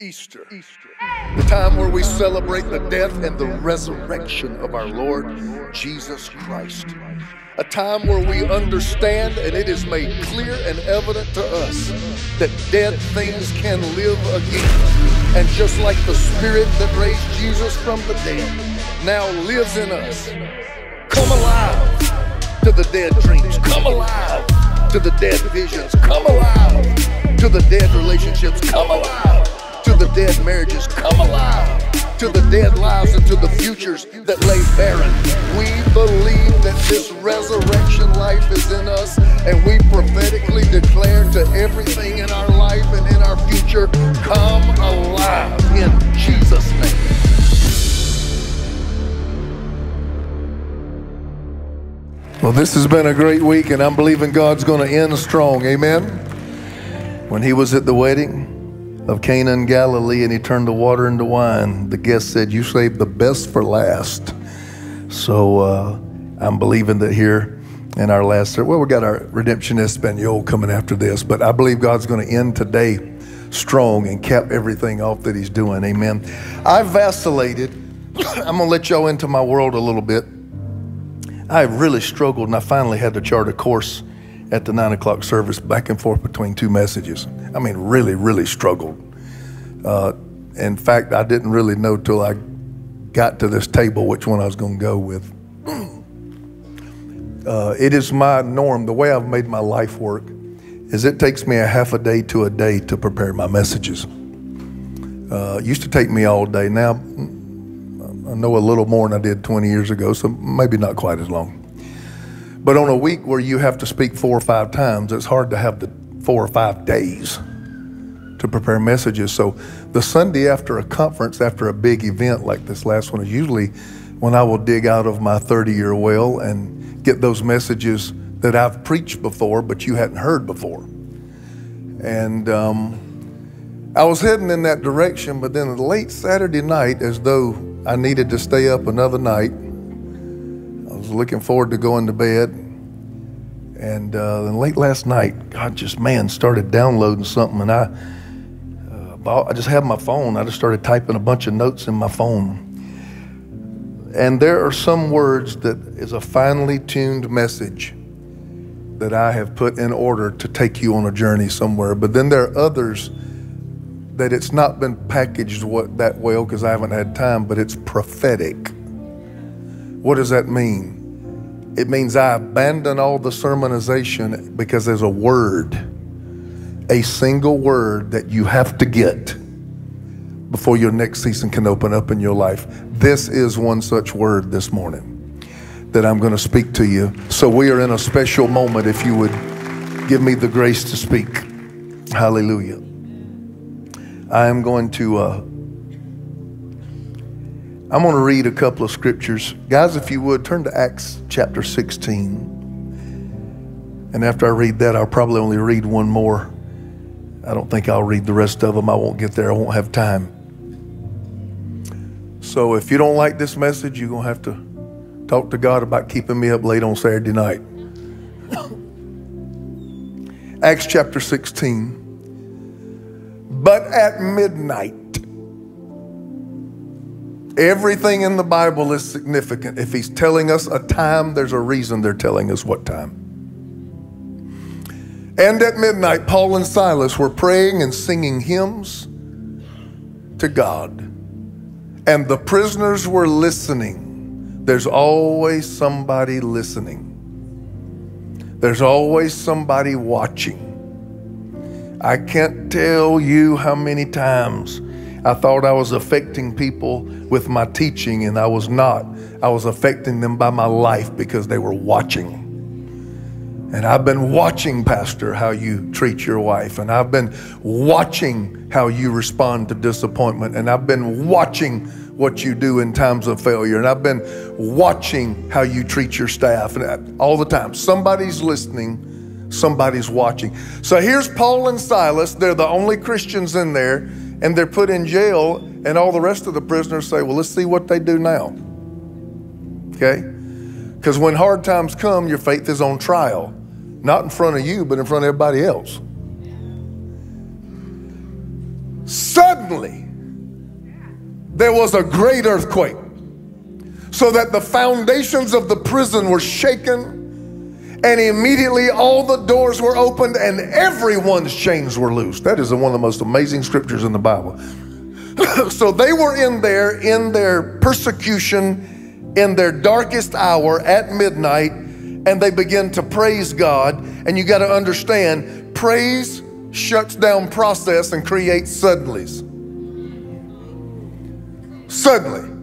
Easter. Easter. The time where we celebrate the death and the resurrection of our Lord Jesus Christ. A time where we understand and it is made clear and evident to us that dead things can live again. And just like the Spirit that raised Jesus from the dead now lives in us, come alive to the dead dreams. Come alive to the dead visions. Come alive to the dead relationships. Come alive the dead marriages. Come alive to the dead lives and to the futures that lay barren. We believe that this resurrection life is in us, and we prophetically declare to everything in our life and in our future, come alive in Jesus' name. Well, this has been a great week, and I'm believing God's going to end strong. Amen. When he was at the wedding, of Cana in Galilee and he turned the water into wine, the guest said, You saved the best for last. So uh, I'm believing that here in our last, well, we got our Redemption Espanol coming after this, but I believe God's going to end today strong and cap everything off that he's doing. Amen. I vacillated. I'm going to let y'all into my world a little bit. I really struggled and I finally had to chart a course at the nine o'clock service back and forth between two messages. I mean, really, really struggled. Uh, in fact, I didn't really know till I got to this table which one I was going to go with. Uh, it is my norm, the way I've made my life work, is it takes me a half a day to a day to prepare my messages. Uh, used to take me all day. Now, I know a little more than I did 20 years ago, so maybe not quite as long. But on a week where you have to speak four or five times, it's hard to have the four or five days to prepare messages. So the Sunday after a conference, after a big event like this last one, is usually when I will dig out of my 30 year well and get those messages that I've preached before, but you hadn't heard before. And um, I was heading in that direction, but then late Saturday night, as though I needed to stay up another night, was looking forward to going to bed. And uh, then late last night, God just, man, started downloading something. And I, uh, I just had my phone. I just started typing a bunch of notes in my phone. And there are some words that is a finely tuned message that I have put in order to take you on a journey somewhere. But then there are others that it's not been packaged what, that well because I haven't had time, but it's prophetic. What does that mean? It means I abandon all the sermonization because there's a word, a single word that you have to get before your next season can open up in your life. This is one such word this morning that I'm going to speak to you. So we are in a special moment if you would give me the grace to speak. Hallelujah. I am going to uh, I'm going to read a couple of scriptures. Guys, if you would, turn to Acts chapter 16. And after I read that, I'll probably only read one more. I don't think I'll read the rest of them. I won't get there. I won't have time. So if you don't like this message, you're going to have to talk to God about keeping me up late on Saturday night. Acts chapter 16. But at midnight, Everything in the Bible is significant. If he's telling us a time, there's a reason they're telling us what time. And at midnight, Paul and Silas were praying and singing hymns to God. And the prisoners were listening. There's always somebody listening, there's always somebody watching. I can't tell you how many times I thought I was affecting people with my teaching, and I was not. I was affecting them by my life because they were watching. And I've been watching, Pastor, how you treat your wife. And I've been watching how you respond to disappointment. And I've been watching what you do in times of failure. And I've been watching how you treat your staff. And all the time, somebody's listening, somebody's watching. So here's Paul and Silas. They're the only Christians in there and they're put in jail, and all the rest of the prisoners say, Well, let's see what they do now. Okay? Because when hard times come, your faith is on trial, not in front of you, but in front of everybody else. Suddenly, there was a great earthquake, so that the foundations of the prison were shaken, and immediately all the doors were opened and everyone's chains were loosed. That is one of the most amazing scriptures in the Bible. so they were in there in their persecution, in their darkest hour at midnight, and they begin to praise God. And you got to understand, praise shuts down process and creates suddenlies suddenly.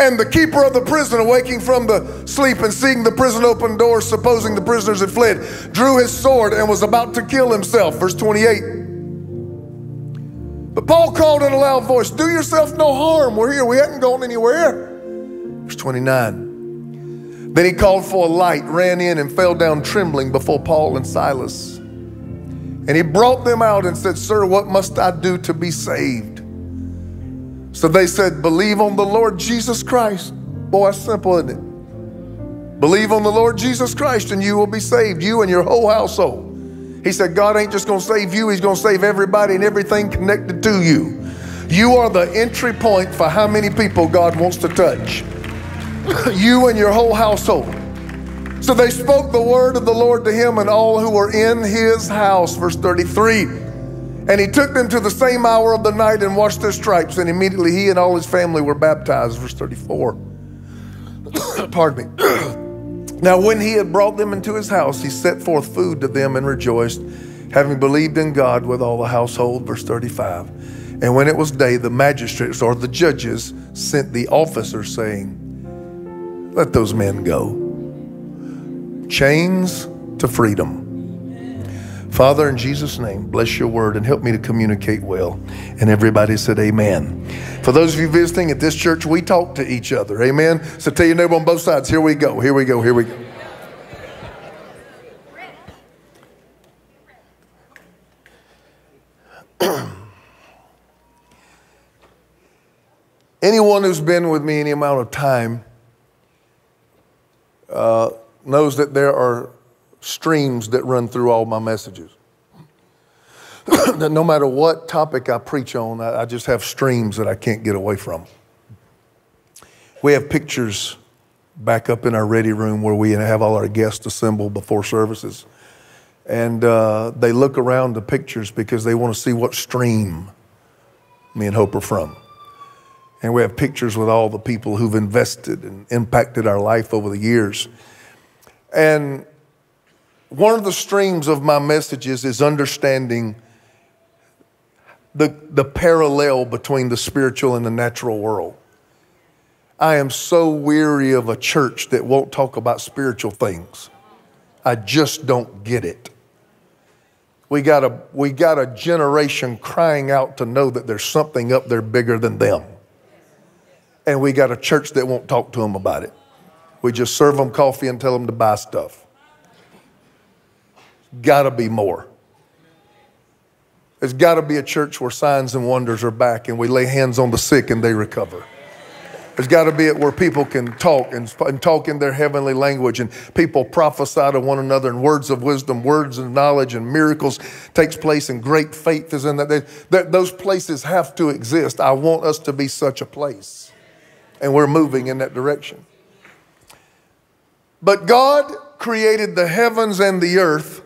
And the keeper of the prison, awaking from the sleep and seeing the prison open doors, supposing the prisoners had fled, drew his sword and was about to kill himself. Verse 28. But Paul called in a loud voice, Do yourself no harm. We're here. We hadn't gone anywhere. Verse 29. Then he called for a light, ran in, and fell down trembling before Paul and Silas. And he brought them out and said, Sir, what must I do to be saved? So they said, Believe on the Lord Jesus Christ. Boy, that's simple, isn't it? Believe on the Lord Jesus Christ and you will be saved, you and your whole household. He said, God ain't just gonna save you, He's gonna save everybody and everything connected to you. You are the entry point for how many people God wants to touch. you and your whole household. So they spoke the word of the Lord to him and all who were in his house. Verse 33. And he took them to the same hour of the night and washed their stripes. And immediately he and all his family were baptized. Verse 34. Pardon me. now, when he had brought them into his house, he set forth food to them and rejoiced, having believed in God with all the household. Verse 35. And when it was day, the magistrates or the judges sent the officers, saying, Let those men go. Chains to freedom. Father, in Jesus' name, bless your word and help me to communicate well. And everybody said, Amen. For those of you visiting at this church, we talk to each other. Amen. So tell your neighbor on both sides, here we go, here we go, here we go. Anyone who's been with me any amount of time uh, knows that there are streams that run through all my messages. that no matter what topic I preach on, I, I just have streams that I can't get away from. We have pictures back up in our ready room where we have all our guests assembled before services. And uh, they look around the pictures because they want to see what stream me and Hope are from. And we have pictures with all the people who've invested and impacted our life over the years. And one of the streams of my messages is understanding the, the parallel between the spiritual and the natural world. I am so weary of a church that won't talk about spiritual things. I just don't get it. We got a, we got a generation crying out to know that there's something up there bigger than them. And we got a church that won't talk to them about it. We just serve them coffee and tell them to buy stuff. Got to be more. There's got to be a church where signs and wonders are back and we lay hands on the sick and they recover. There's got to be it where people can talk and, and, talk in their heavenly language and people prophesy to one another and words of wisdom, words of knowledge and miracles takes place and great faith is in that. They, that those places have to exist. I want us to be such a place. And we're moving in that direction. But God created the heavens and the earth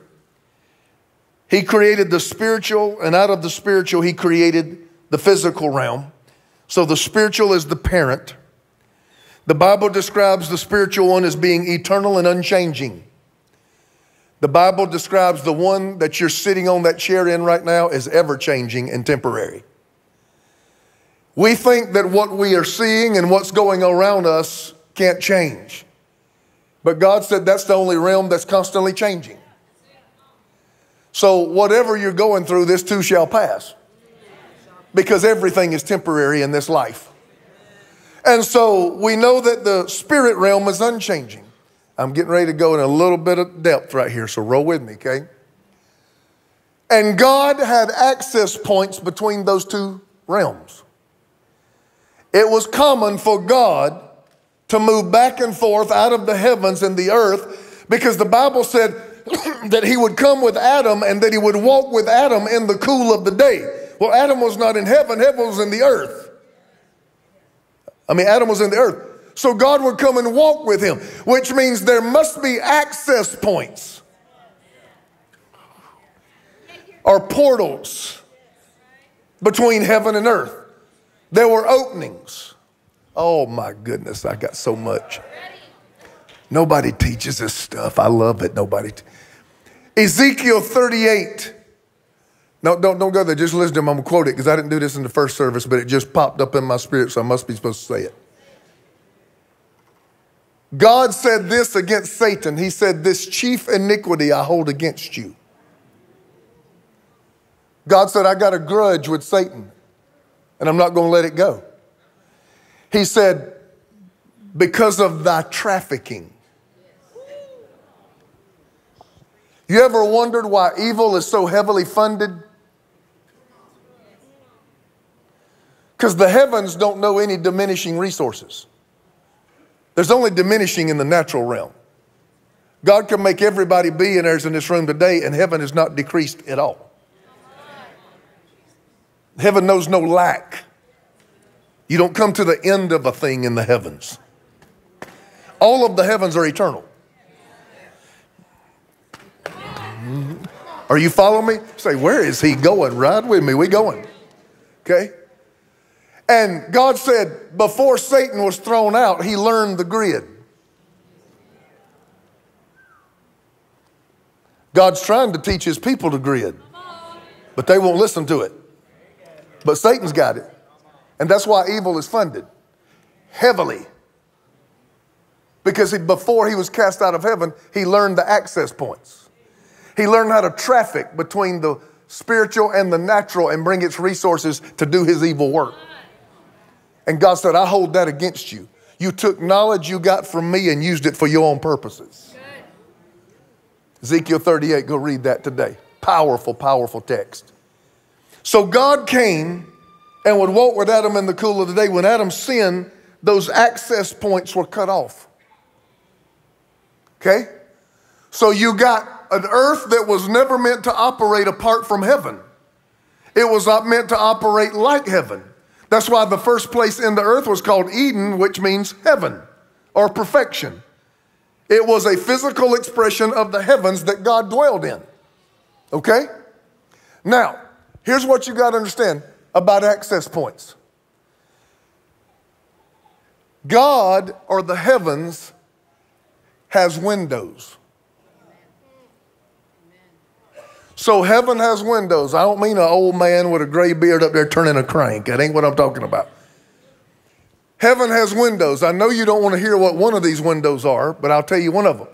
he created the spiritual, and out of the spiritual, He created the physical realm. So the spiritual is the parent. The Bible describes the spiritual one as being eternal and unchanging. The Bible describes the one that you're sitting on that chair in right now as ever changing and temporary. We think that what we are seeing and what's going around us can't change. But God said that's the only realm that's constantly changing. So, whatever you're going through, this too shall pass. Because everything is temporary in this life. And so, we know that the spirit realm is unchanging. I'm getting ready to go in a little bit of depth right here, so roll with me, okay? And God had access points between those two realms. It was common for God to move back and forth out of the heavens and the earth because the Bible said that he would come with Adam and that he would walk with Adam in the cool of the day. Well, Adam was not in heaven, heaven was in the earth. I mean, Adam was in the earth. So God would come and walk with him, which means there must be access points or portals between heaven and earth. There were openings. Oh my goodness, I got so much. Nobody teaches this stuff. I love it. Nobody. T- Ezekiel 38. No, don't, don't go there. Just listen to him. I'm going to quote it because I didn't do this in the first service, but it just popped up in my spirit, so I must be supposed to say it. God said this against Satan. He said, This chief iniquity I hold against you. God said, I got a grudge with Satan, and I'm not going to let it go. He said, Because of thy trafficking. You ever wondered why evil is so heavily funded? Because the heavens don't know any diminishing resources. There's only diminishing in the natural realm. God can make everybody billionaires in this room today, and heaven is not decreased at all. Heaven knows no lack. You don't come to the end of a thing in the heavens. All of the heavens are eternal. Are you following me? Say, where is he going? Ride with me. We going. Okay? And God said, before Satan was thrown out, he learned the grid. God's trying to teach his people the grid, but they won't listen to it. But Satan's got it. And that's why evil is funded heavily. Because he, before he was cast out of heaven, he learned the access points. He learned how to traffic between the spiritual and the natural and bring its resources to do his evil work. And God said, I hold that against you. You took knowledge you got from me and used it for your own purposes. Ezekiel 38, go read that today. Powerful, powerful text. So God came and would walk with Adam in the cool of the day. When Adam sinned, those access points were cut off. Okay? So you got an earth that was never meant to operate apart from heaven. It was not meant to operate like heaven. That's why the first place in the earth was called Eden, which means heaven or perfection. It was a physical expression of the heavens that God dwelled in. Okay? Now, here's what you got to understand about access points God or the heavens has windows. So heaven has windows. I don't mean an old man with a gray beard up there turning a crank. That ain't what I'm talking about. Heaven has windows. I know you don't want to hear what one of these windows are, but I'll tell you one of them.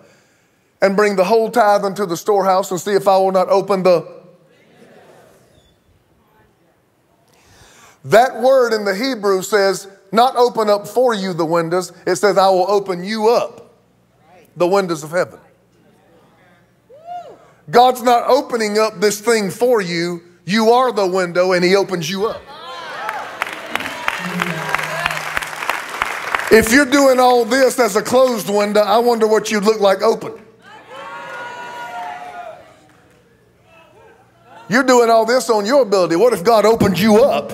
And bring the whole tithe into the storehouse and see if I will not open the. That word in the Hebrew says, not open up for you the windows. It says, I will open you up the windows of heaven. God's not opening up this thing for you. You are the window and He opens you up. If you're doing all this as a closed window, I wonder what you'd look like open. You're doing all this on your ability. What if God opened you up?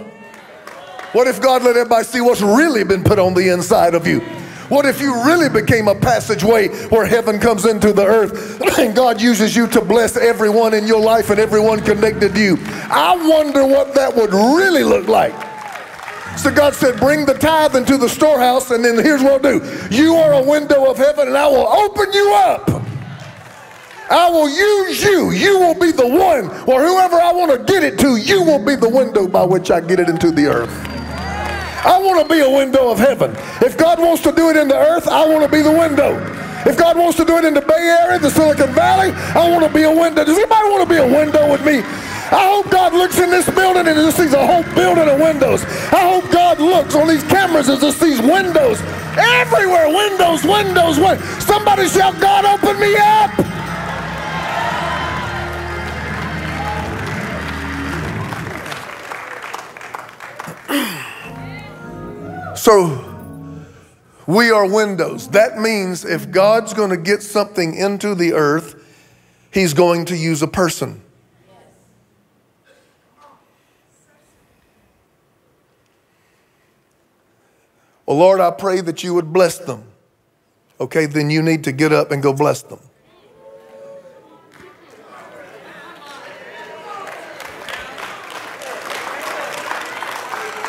What if God let everybody see what's really been put on the inside of you? What if you really became a passageway where heaven comes into the earth and God uses you to bless everyone in your life and everyone connected to you? I wonder what that would really look like. So God said, Bring the tithe into the storehouse, and then here's what I'll do. You are a window of heaven, and I will open you up. I will use you. You will be the one, or whoever I want to get it to, you will be the window by which I get it into the earth. I want to be a window of heaven. If God wants to do it in the earth, I want to be the window. If God wants to do it in the Bay Area, the Silicon Valley, I want to be a window. Does anybody want to be a window with me? I hope God looks in this building and just sees a whole building of windows. I hope God looks on these cameras and just sees windows everywhere. Windows, windows, windows. Somebody shout, God, open me up. So we are windows. That means if God's going to get something into the earth, He's going to use a person. Well, Lord, I pray that you would bless them. Okay, then you need to get up and go bless them.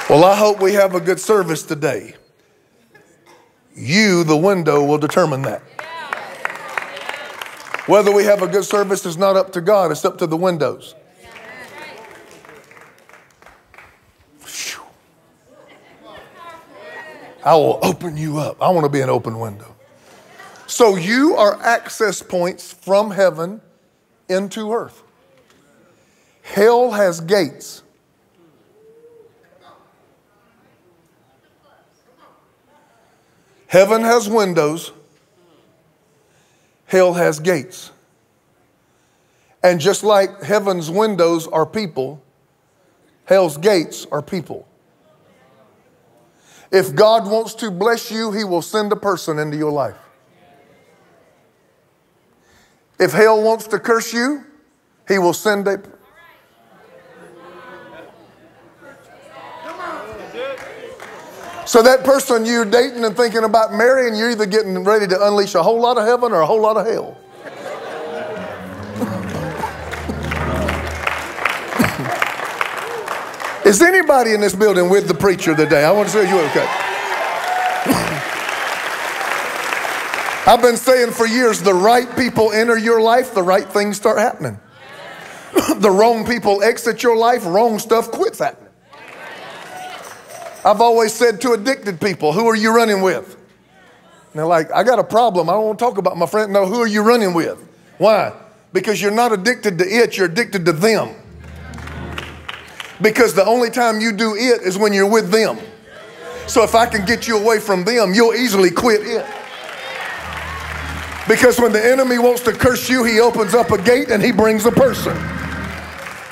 Well, I hope we have a good service today. You, the window, will determine that. Whether we have a good service is not up to God, it's up to the windows. I will open you up. I want to be an open window. So you are access points from heaven into earth. Hell has gates. Heaven has windows, hell has gates. And just like heaven's windows are people, hell's gates are people. If God wants to bless you, He will send a person into your life. If hell wants to curse you, He will send a So that person you're dating and thinking about marrying, you're either getting ready to unleash a whole lot of heaven or a whole lot of hell. Is anybody in this building with the preacher today? I want to say you okay. I've been saying for years the right people enter your life, the right things start happening. the wrong people exit your life, wrong stuff quits happening. I've always said to addicted people, who are you running with? And they're like, I got a problem. I don't want to talk about my friend. No, who are you running with? Why? Because you're not addicted to it, you're addicted to them. Because the only time you do it is when you're with them. So if I can get you away from them, you'll easily quit it. Because when the enemy wants to curse you, he opens up a gate and he brings a person.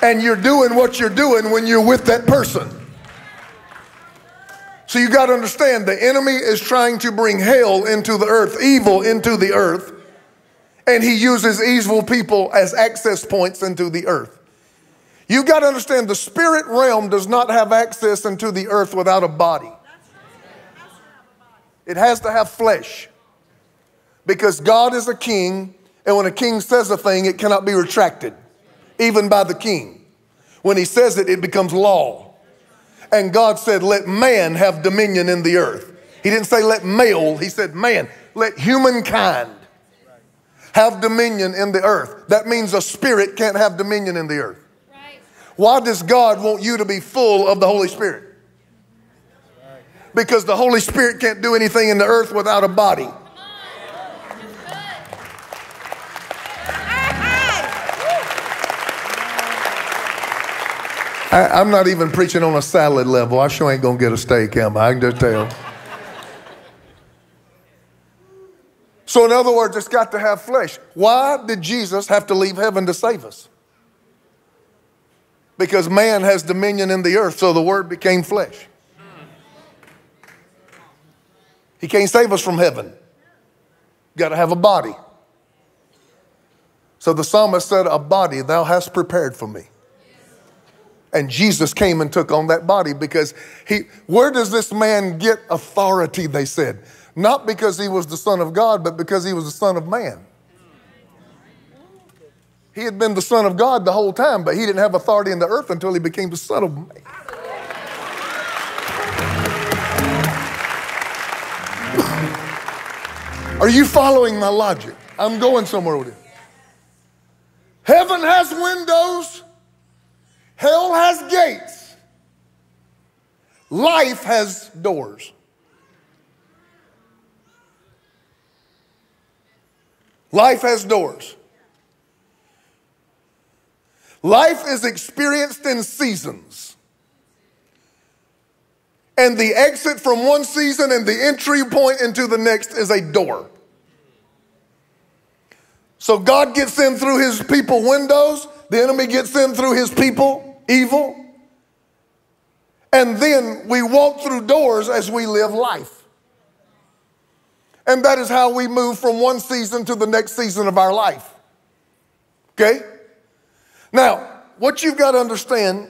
And you're doing what you're doing when you're with that person. So you got to understand the enemy is trying to bring hell into the earth, evil into the earth, and he uses evil people as access points into the earth. You've got to understand the spirit realm does not have access into the earth without a body. It has to have flesh. Because God is a king, and when a king says a thing, it cannot be retracted, even by the king. When he says it, it becomes law. And God said, Let man have dominion in the earth. He didn't say let male, he said man. Let humankind have dominion in the earth. That means a spirit can't have dominion in the earth. Why does God want you to be full of the Holy Spirit? Because the Holy Spirit can't do anything in the earth without a body. I, am not even preaching on a salad level. I sure ain't gonna get a steak, am I? I can just tell. So, in other words, it's got to have flesh. Why did Jesus have to leave heaven to save us? Because man has dominion in the earth, so the word became flesh. He can't save us from heaven. Got to have a body. So the psalmist said, A body thou hast prepared for me. And Jesus came and took on that body because he, where does this man get authority? They said. Not because he was the Son of God, but because he was the Son of man. He had been the Son of God the whole time, but he didn't have authority in the earth until he became the Son of man. Are you following my logic? I'm going somewhere with it. Heaven has windows Hell has gates. Life has doors. Life has doors. Life is experienced in seasons. And the exit from one season and the entry point into the next is a door. So God gets in through his people windows, the enemy gets in through his people, evil. And then we walk through doors as we live life. And that is how we move from one season to the next season of our life. Okay? Now, what you've got to understand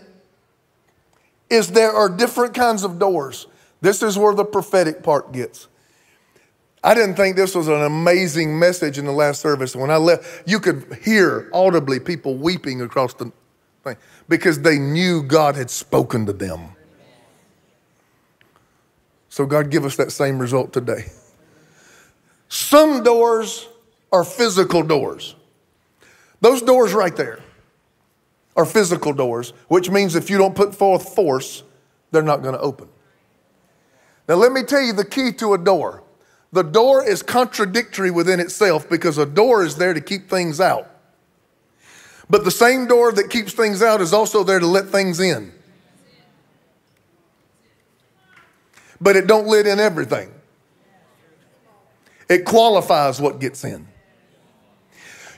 is there are different kinds of doors. This is where the prophetic part gets. I didn't think this was an amazing message in the last service. When I left, you could hear audibly people weeping across the thing because they knew God had spoken to them. So, God, give us that same result today. Some doors are physical doors. Those doors right there are physical doors, which means if you don't put forth force, they're not going to open. Now, let me tell you the key to a door. The door is contradictory within itself because a door is there to keep things out. But the same door that keeps things out is also there to let things in. But it don't let in everything. It qualifies what gets in.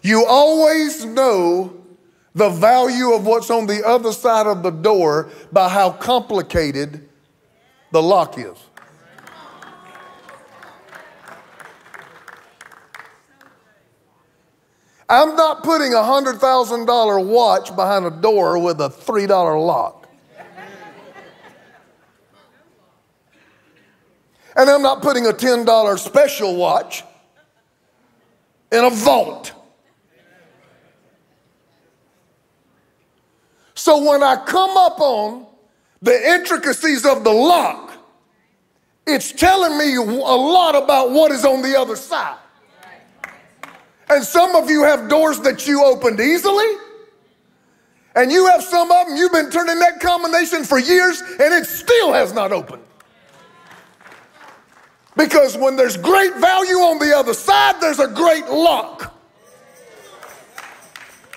You always know the value of what's on the other side of the door by how complicated the lock is. I'm not putting a $100,000 watch behind a door with a $3 lock. And I'm not putting a $10 special watch in a vault. So when I come up on the intricacies of the lock, it's telling me a lot about what is on the other side. And some of you have doors that you opened easily. And you have some of them, you've been turning that combination for years and it still has not opened. Because when there's great value on the other side, there's a great lock.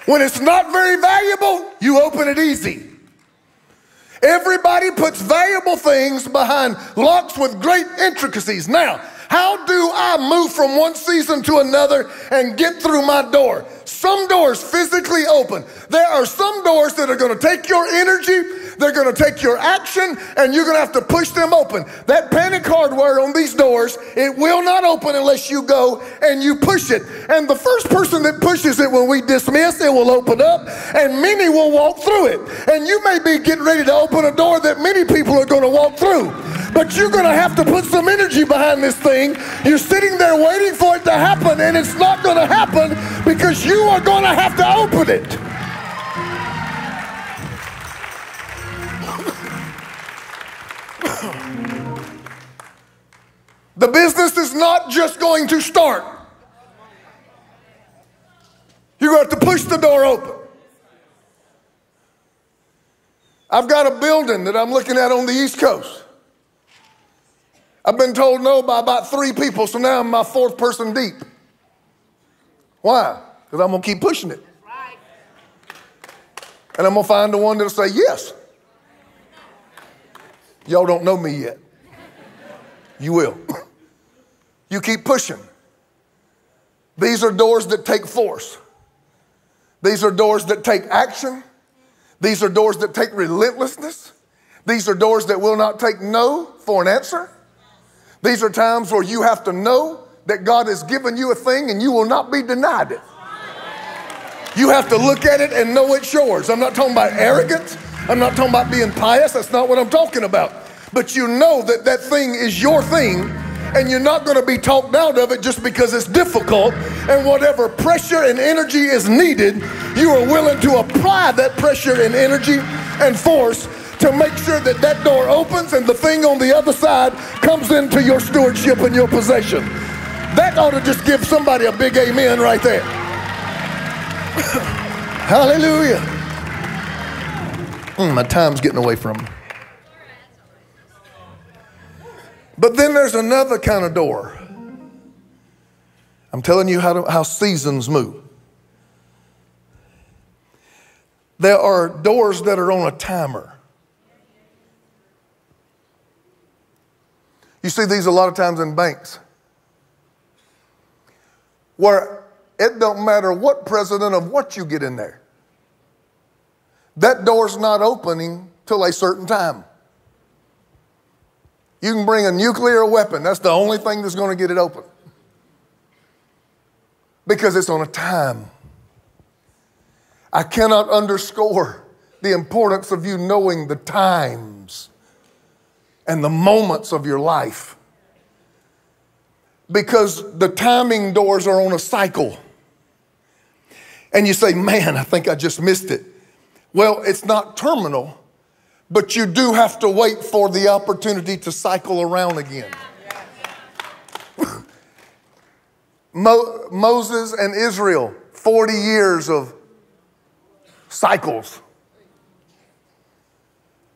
When it's not very valuable, you open it easy. Everybody puts valuable things behind locks with great intricacies. Now, how do I move from one season to another and get through my door? Some doors physically open. There are some doors that are going to take your energy, they're going to take your action, and you're going to have to push them open. That panic hardware on these doors, it will not open unless you go and you push it. And the first person that pushes it when we dismiss, it will open up, and many will walk through it. And you may be getting ready to open a door that many people are going to walk through but you're going to have to put some energy behind this thing. You're sitting there waiting for it to happen, and it's not going to happen because you are going to have to open it. the business is not just going to start. You're going to have to push the door open. I've got a building that I'm looking at on the East Coast. I've been told no by about three people, so now I'm my fourth person deep. Why? Because I'm going to keep pushing it. And I'm going to find the one that'll say yes. Y'all don't know me yet. You will. You keep pushing. These are doors that take force. These are doors that take action. These are doors that take relentlessness. These are doors that will not take no for an answer. These are times where you have to know that God has given you a thing and you will not be denied it. You have to look at it and know it's yours. I'm not talking about arrogance. I'm not talking about being pious. That's not what I'm talking about. But you know that that thing is your thing and you're not going to be talked out of it just because it's difficult. And whatever pressure and energy is needed, you are willing to apply that pressure and energy and force to make sure that that door opens and the thing on the other side comes into your stewardship and your possession. That ought to just give somebody a big amen right there. Hallelujah. Mm, my time's getting away from me. But then there's another kind of door. I'm telling you how, to, how seasons move. There are doors that are on a timer. You see these a lot of times in banks where it don't matter what president of what you get in there. That door's not opening till a certain time. You can bring a nuclear weapon. That's the only thing that's going to get it open. Because it's on a time. I cannot underscore the importance of you knowing the times and the moments of your life. Because the timing doors are on a cycle. And you say, man, I think I just missed it. Well, it's not terminal, but you do have to wait for the opportunity to cycle around again. Mo- Moses and Israel, 40 years of cycles.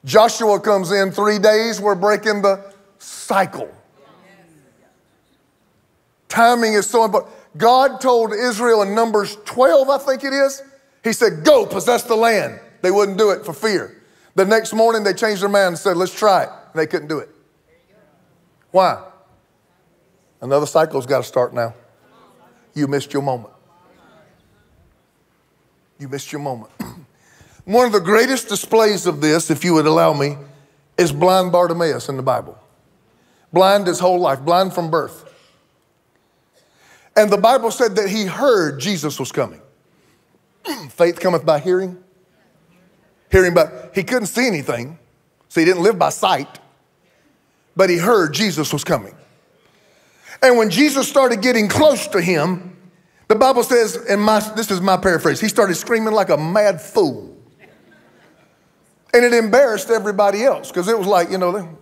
Joshua comes in three days, we're breaking the cycle. Timing is so important. God told Israel in Numbers 12, I think it is, He said, Go possess the land. They wouldn't do it for fear. The next morning, they changed their mind and said, Let's try it. And they couldn't do it. Why? Another cycle's got to start now. You missed your moment. You missed your moment. One of the greatest displays of this, if you would allow me, is blind Bartimaeus in the Bible. Blind his whole life, blind from birth. And the Bible said that he heard Jesus was coming. Faith cometh by hearing. Hearing but he couldn't see anything, so he didn't live by sight, but he heard Jesus was coming. And when Jesus started getting close to him, the Bible says, and my, this is my paraphrase, he started screaming like a mad fool. And it embarrassed everybody else because it was like, you know,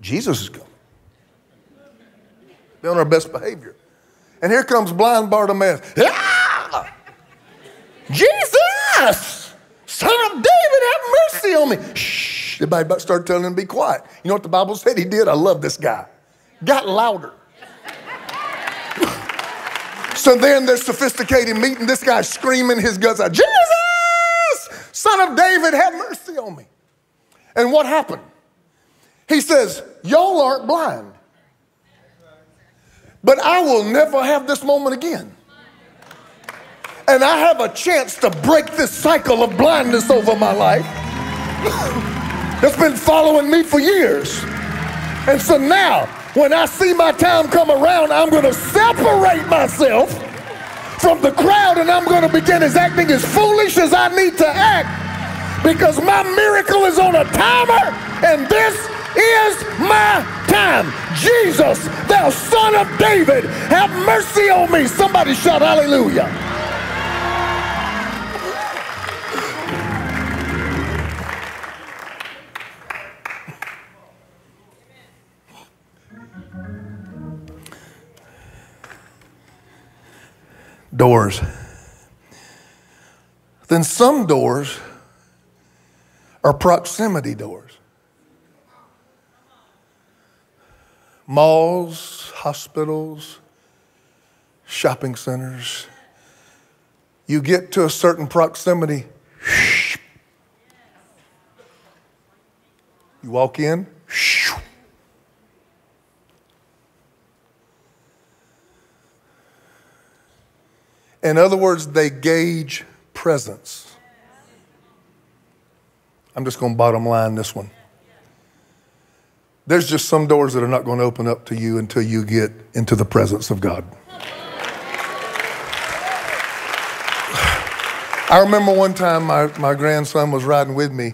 Jesus is coming. Be on our best behavior. And here comes blind Bartimaeus. Ah! Jesus, son of David, have mercy on me. Shh. Everybody started telling him to be quiet. You know what the Bible said he did? I love this guy got louder. so then they're sophisticated meeting. This guy screaming his guts out, Jesus, son of David, have mercy on me. And what happened? He says, Y'all aren't blind. But I will never have this moment again. And I have a chance to break this cycle of blindness over my life that's been following me for years. And so now when I see my time come around, I'm going to separate myself from the crowd and I'm going to begin as acting as foolish as I need to act because my miracle is on a timer and this is my time. Jesus, thou son of David, have mercy on me. Somebody shout hallelujah. Doors. Then some doors are proximity doors. Malls, hospitals, shopping centers. You get to a certain proximity, you walk in, In other words, they gauge presence. I'm just going to bottom line this one. There's just some doors that are not going to open up to you until you get into the presence of God. I remember one time my, my grandson was riding with me,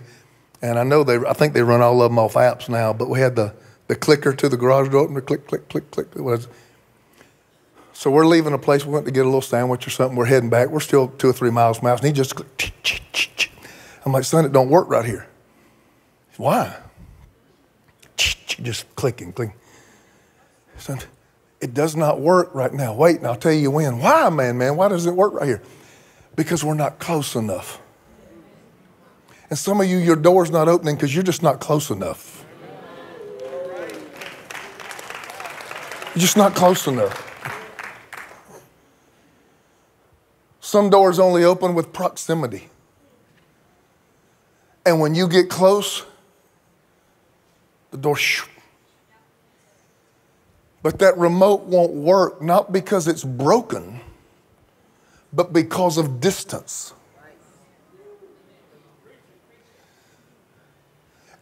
and I know they, I think they run all of them off apps now, but we had the, the clicker to the garage door, and the click, click, click, click. It was, so we're leaving a place. We went to get a little sandwich or something. We're heading back. We're still two or three miles from house. And he just, I'm like, son, it don't work right here. Why? Just clicking, clicking. Son, it does not work right now. Wait, and I'll tell you when. Why, man, man? Why does it work right here? Because we're not close enough. And some of you, your door's not opening because you're just not close enough. You're just not close enough. Some doors only open with proximity. And when you get close, the door shoo. But that remote won't work, not because it's broken, but because of distance.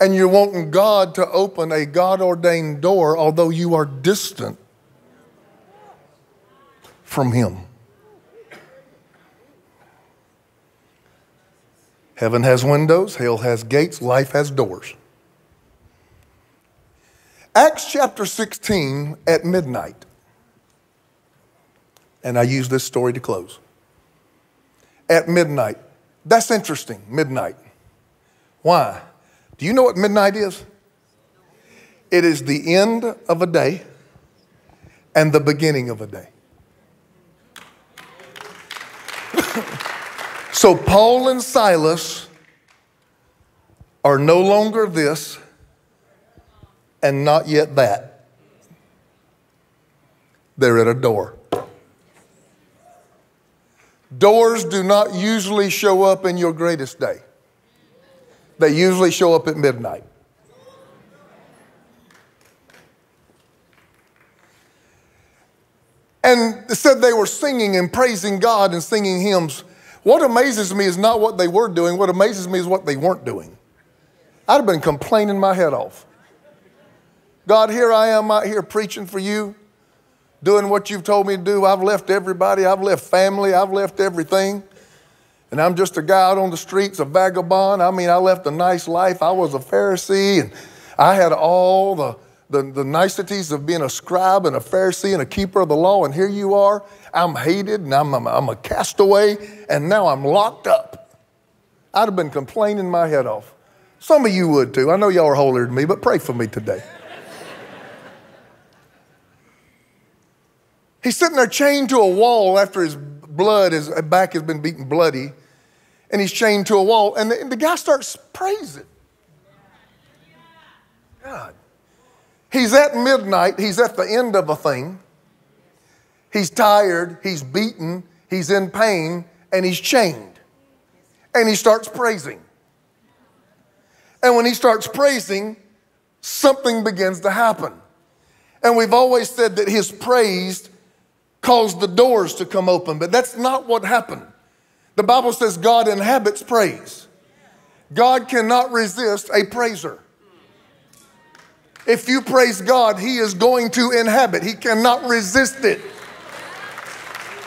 And you're wanting God to open a God ordained door, although you are distant from Him. Heaven has windows, hell has gates, life has doors. Acts chapter 16 at midnight. And I use this story to close. At midnight. That's interesting, midnight. Why? Do you know what midnight is? It is the end of a day and the beginning of a day. So Paul and Silas are no longer this and not yet that. They're at a door. Doors do not usually show up in your greatest day. They usually show up at midnight. And said they were singing and praising God and singing hymns. What amazes me is not what they were doing, what amazes me is what they weren't doing. I'd have been complaining my head off. God, here I am out here preaching for you, doing what you've told me to do. I've left everybody, I've left family, I've left everything. And I'm just a guy out on the streets, a vagabond. I mean, I left a nice life. I was a Pharisee and I had all the the, the niceties of being a scribe and a Pharisee and a keeper of the law, and here you are. I'm hated and I'm, I'm, I'm a castaway, and now I'm locked up. I'd have been complaining my head off. Some of you would too. I know y'all are holier than me, but pray for me today. He's sitting there chained to a wall after his blood, his back has been beaten bloody, and he's chained to a wall, and the, and the guy starts praising. God. He's at midnight, he's at the end of a thing. He's tired, he's beaten, he's in pain, and he's chained. And he starts praising. And when he starts praising, something begins to happen. And we've always said that his praise caused the doors to come open, but that's not what happened. The Bible says God inhabits praise. God cannot resist a praiser. If you praise God, He is going to inhabit. He cannot resist it.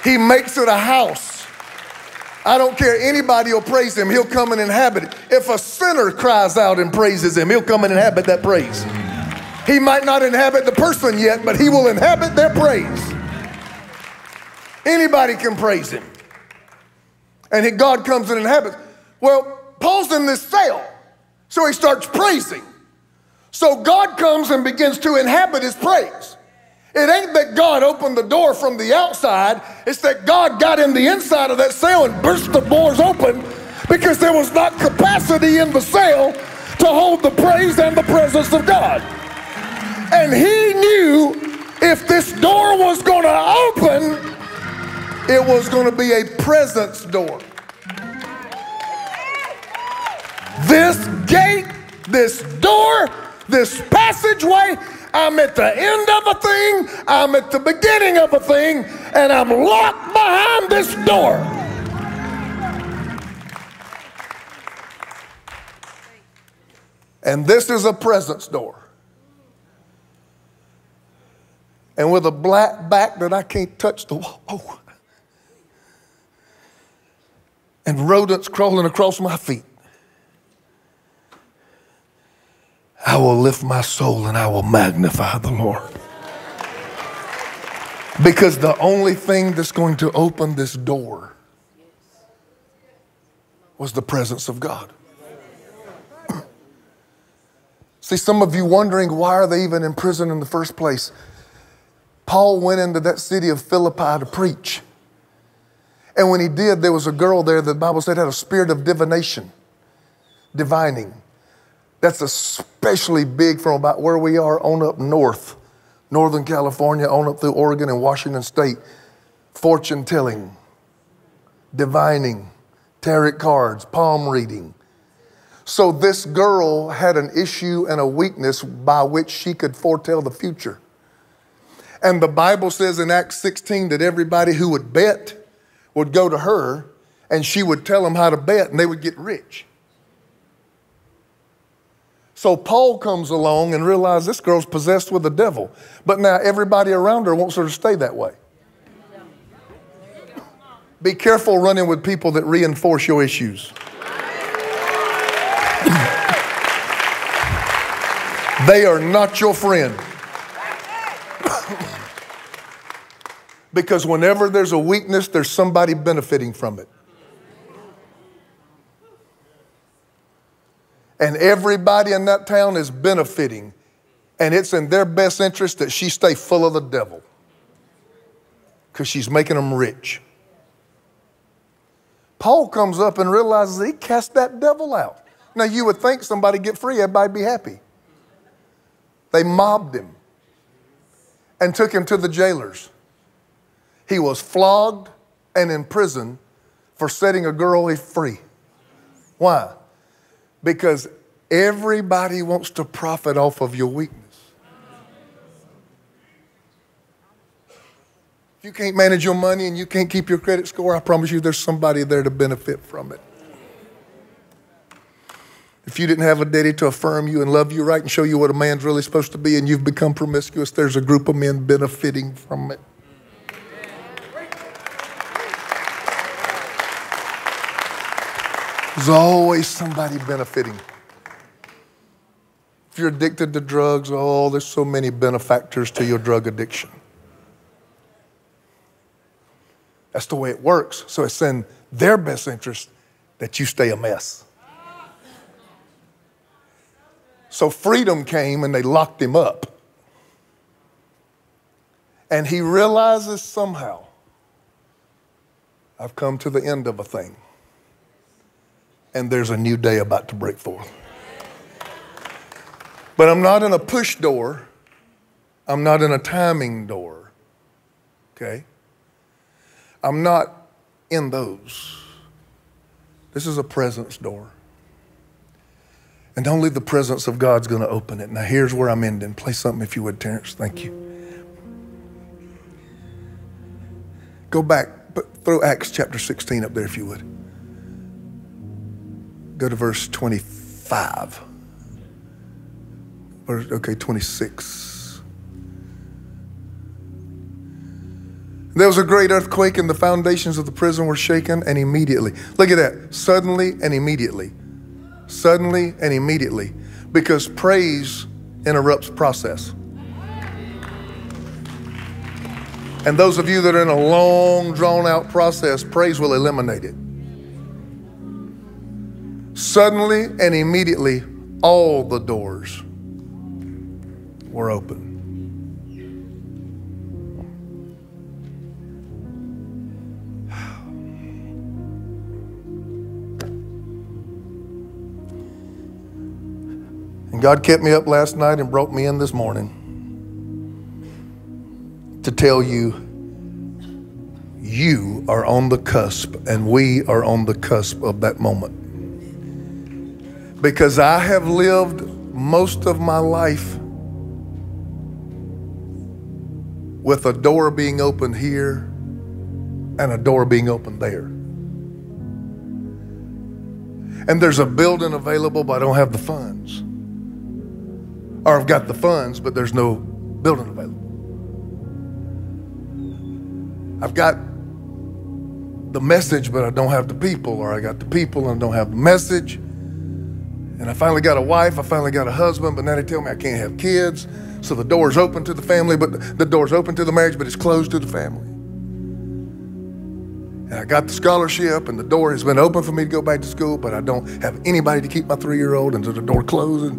He makes it a house. I don't care. Anybody will praise Him. He'll come and inhabit it. If a sinner cries out and praises Him, He'll come and inhabit that praise. He might not inhabit the person yet, but He will inhabit their praise. Anybody can praise Him. And God comes and inhabits. Well, Paul's in this cell, so he starts praising. So God comes and begins to inhabit his praise. It ain't that God opened the door from the outside, it's that God got in the inside of that cell and burst the doors open because there was not capacity in the cell to hold the praise and the presence of God. And he knew if this door was going to open, it was going to be a presence door. This gate, this door, this passageway. I'm at the end of a thing, I'm at the beginning of a thing, and I'm locked behind this door. And this is a presence door. And with a black back that I can't touch the wall. Oh. And rodents crawling across my feet. I will lift my soul and I will magnify the Lord. Because the only thing that's going to open this door was the presence of God. See, some of you wondering why are they even in prison in the first place? Paul went into that city of Philippi to preach. And when he did, there was a girl there that the Bible said had a spirit of divination, divining. That's especially big from about where we are on up north, Northern California, on up through Oregon and Washington State. Fortune telling, divining, tarot cards, palm reading. So this girl had an issue and a weakness by which she could foretell the future. And the Bible says in Acts 16 that everybody who would bet would go to her and she would tell them how to bet and they would get rich. So Paul comes along and realizes this girl's possessed with the devil. But now everybody around her wants her to stay that way. Be careful running with people that reinforce your issues. they are not your friend. because whenever there's a weakness, there's somebody benefiting from it. And everybody in that town is benefiting. And it's in their best interest that she stay full of the devil because she's making them rich. Paul comes up and realizes he cast that devil out. Now, you would think somebody get free, everybody be happy. They mobbed him and took him to the jailers. He was flogged and in prison for setting a girl free. Why? Because everybody wants to profit off of your weakness. If you can't manage your money and you can't keep your credit score, I promise you there's somebody there to benefit from it. If you didn't have a daddy to affirm you and love you right and show you what a man's really supposed to be and you've become promiscuous, there's a group of men benefiting from it. There's always somebody benefiting. If you're addicted to drugs, oh, there's so many benefactors to your drug addiction. That's the way it works. So it's in their best interest that you stay a mess. So freedom came and they locked him up. And he realizes somehow, I've come to the end of a thing and there's a new day about to break forth. But I'm not in a push door, I'm not in a timing door, okay? I'm not in those. This is a presence door. And only the presence of God's going to open it. Now, here's where I'm ending. Play something if you would, Terrence. Thank you. Go back, but throw Acts chapter 16 up there if you would. Go to verse 25. Verse, okay, 26. There was a great earthquake, and the foundations of the prison were shaken, and immediately. Look at that. Suddenly and immediately. Suddenly and immediately. Because praise interrupts process. And those of you that are in a long, drawn out process, praise will eliminate it. Suddenly and immediately, all the doors were open. And God kept me up last night and brought me in this morning to tell you you are on the cusp and we are on the cusp of that moment because I have lived most of my life with a door being open here and a door being open there. And there's a building available, but I don't have the funds. Or I've got the funds, but there's no building available. I've got the message, but I don't have the people, or I got the people and I don't have the message. And I finally got a wife, I finally got a husband, but now they tell me I can't have kids. So the door's open to the family, but the door's open to the marriage, but it's closed to the family. And I got the scholarship, and the door has been open for me to go back to school, but I don't have anybody to keep my three year old until the door closes.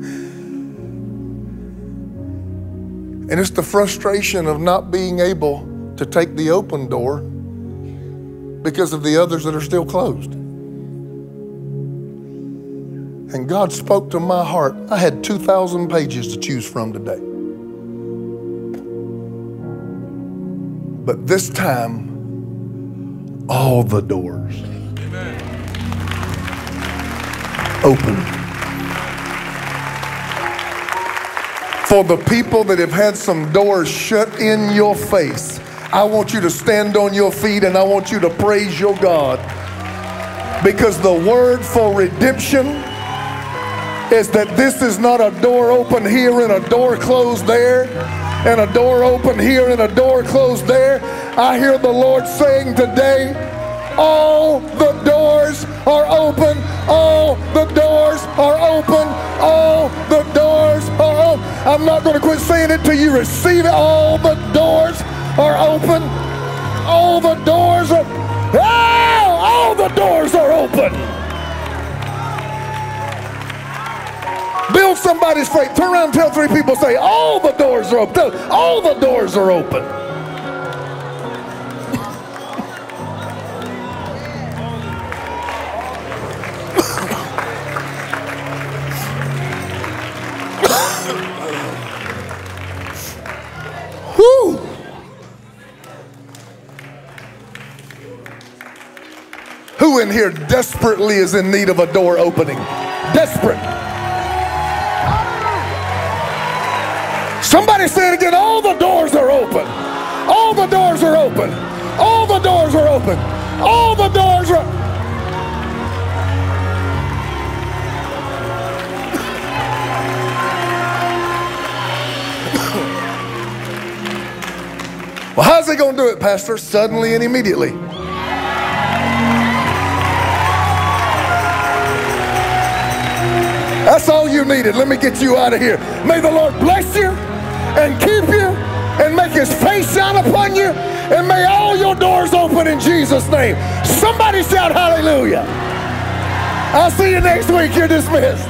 And it's the frustration of not being able to take the open door because of the others that are still closed. And God spoke to my heart. I had 2,000 pages to choose from today. But this time, all the doors open. For the people that have had some doors shut in your face, I want you to stand on your feet and I want you to praise your God. Because the word for redemption is that this is not a door open here and a door closed there, and a door open here and a door closed there. I hear the Lord saying today, all the doors are open. All the doors are open. All the doors are open. I'm not going to quit saying it till you receive it. All the doors are open. All the doors are, oh, all the doors are open. Build somebody's faith. Turn around and tell three people, say, all the doors are open. All the doors are open. Whew. Who in here desperately is in need of a door opening? Desperate. Somebody say it again. All the doors are open. All the doors are open. All the doors are open. All the doors are. Well, how's he going to do it, Pastor? Suddenly and immediately. That's all you needed. Let me get you out of here. May the Lord bless you and keep you and make his face shine upon you and may all your doors open in Jesus' name. Somebody shout hallelujah. I'll see you next week. You're dismissed.